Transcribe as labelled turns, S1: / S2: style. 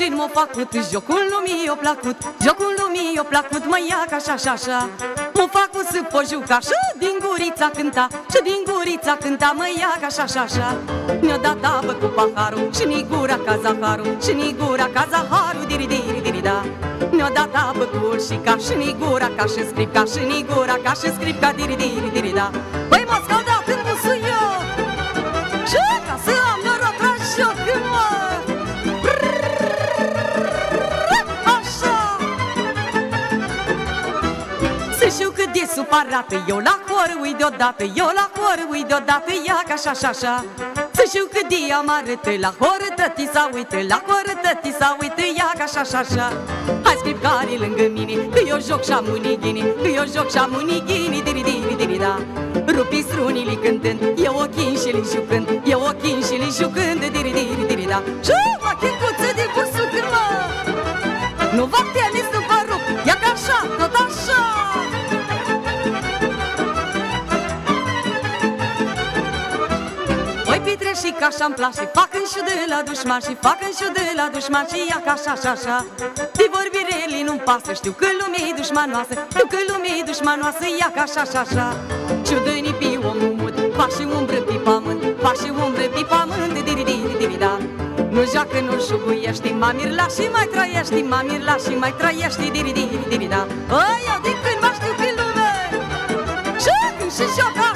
S1: puțin m-a făcut Jocul lumii i-a plăcut. Jocul lumii i-a plăcut Mă ia ca așa, așa, așa. M-a făcut să pot juca Și din gurița cânta Și din gurița cânta Mă ia ca așa, așa, așa. Mi-a dat apă cu paharul Și ni gura ca zaharul Și ni gura ca zaharul Diri, diri, diri, da. Mi-a dat apă cu urșica Și ni gura ca și scripca Și ni gura ca și scripca Diri, diri, diri, da. Băi, m-a scăldat știu cât de supărată Eu la hor ui deodată Eu la hor ui deodată Ia ca așa, așa, așa. Să știu cât de amarătă La hor tăti s-a uită La hor tăti s-a uită Ia ca așa, așa, așa. Hai scripcare lângă mine Că eu joc și-am unighini Că eu joc și-am unighini Diri, diri, diri, da. Rupi strunile cântând Eu ochii și le jucând Eu ochii și le jucând Diri, diri, diri, da. Și mă chicuță de bursuc, mă! Nu vă temiți, Voi Petre și ca așa-mi place Fac în de la dușman și fac în de la dușman Și ia ca așa, așa, așa De vorbirele nu-mi pasă Știu că lumea e dușmanoasă Știu că lumea e dușmanoasă Ia ca așa, așa, așa Ciudănii pe omul mut Fac și umbră pe pământ Fac și umbră pe pământ Diri, diri, diri, da nu joacă, nu șuguiești, mă mirla și mai trăiești, mă mirla și mai trăiești, diri, diri, diri, da Ăi, eu de când mă știu pe lume Și când și joacă